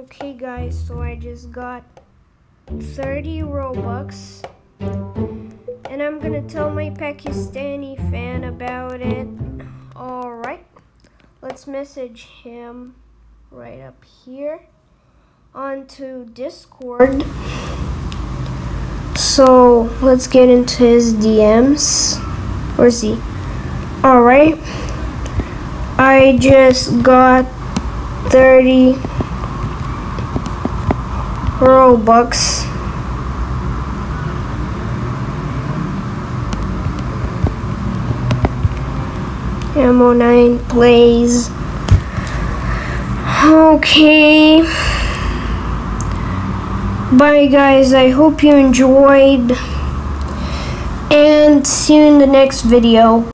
Okay guys, so I just got 30 Robux. And I'm gonna tell my Pakistani fan about it. Alright. Let's message him right up here onto Discord. So let's get into his DMs. Where's he? Alright. I just got 30 Robux. Ammo 9 plays. Okay. Bye guys, I hope you enjoyed. And see you in the next video.